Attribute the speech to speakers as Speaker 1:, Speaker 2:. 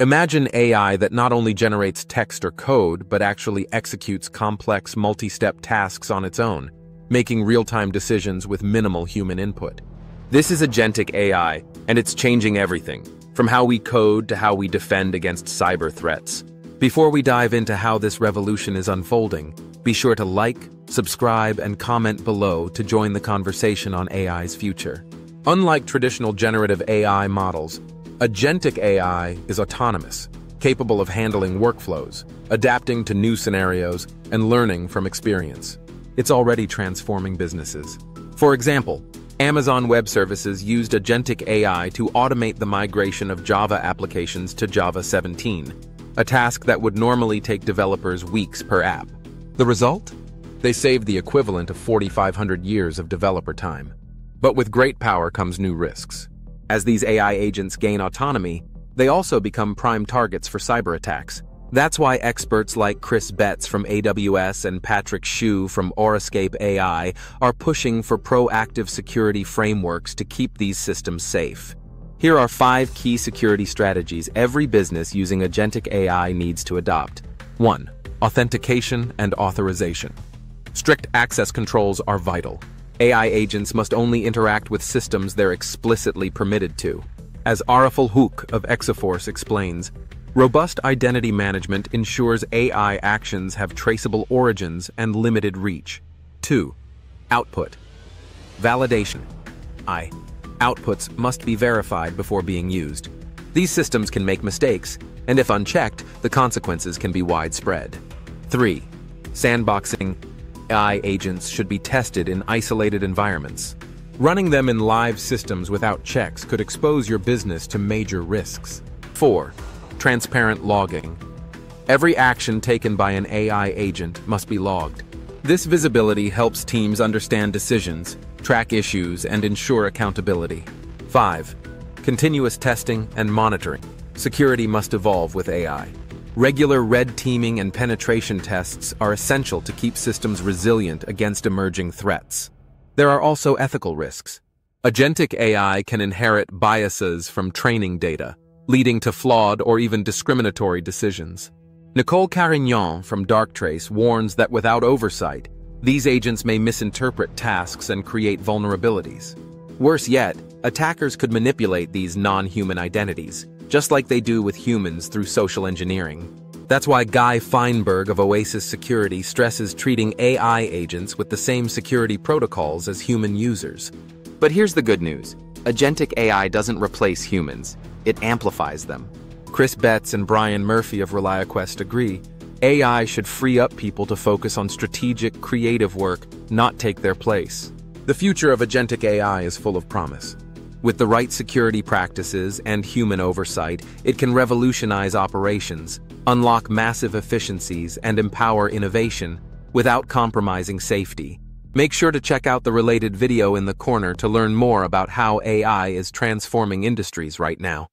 Speaker 1: Imagine AI that not only generates text or code, but actually executes complex multi-step tasks on its own, making real-time decisions with minimal human input. This is agentic AI, and it's changing everything, from how we code to how we defend against cyber threats. Before we dive into how this revolution is unfolding, be sure to like, subscribe, and comment below to join the conversation on AI's future. Unlike traditional generative AI models, agentic AI is autonomous, capable of handling workflows, adapting to new scenarios, and learning from experience. It's already transforming businesses. For example, Amazon Web Services used agentic AI to automate the migration of Java applications to Java 17, a task that would normally take developers weeks per app. The result? They saved the equivalent of 4,500 years of developer time. But with great power comes new risks. As these AI agents gain autonomy, they also become prime targets for cyber attacks. That's why experts like Chris Betts from AWS and Patrick Shu from Aurascape AI are pushing for proactive security frameworks to keep these systems safe. Here are five key security strategies every business using agentic AI needs to adopt. 1. Authentication and authorization. Strict access controls are vital. AI agents must only interact with systems they're explicitly permitted to. As Ariful Huq of Exaforce explains, robust identity management ensures AI actions have traceable origins and limited reach. 2. Output. Validation. I. Outputs must be verified before being used. These systems can make mistakes, and if unchecked, the consequences can be widespread. 3. Sandboxing. AI agents should be tested in isolated environments. Running them in live systems without checks could expose your business to major risks. 4. Transparent logging. Every action taken by an AI agent must be logged. This visibility helps teams understand decisions, track issues, and ensure accountability. 5. Continuous testing and monitoring. Security must evolve with AI. Regular red teaming and penetration tests are essential to keep systems resilient against emerging threats. There are also ethical risks. Agentic AI can inherit biases from training data, leading to flawed or even discriminatory decisions. Nicole Carignan from Darktrace warns that without oversight, these agents may misinterpret tasks and create vulnerabilities. Worse yet, attackers could manipulate these non-human identities, just like they do with humans through social engineering. That's why Guy Feinberg of Oasis Security stresses treating AI agents with the same security protocols as human users. But here's the good news. Agentic AI doesn't replace humans, it amplifies them. Chris Betts and Brian Murphy of ReliaQuest agree, AI should free up people to focus on strategic, creative work, not take their place. The future of agentic AI is full of promise. With the right security practices and human oversight, it can revolutionize operations, unlock massive efficiencies, and empower innovation without compromising safety. Make sure to check out the related video in the corner to learn more about how AI is transforming industries right now.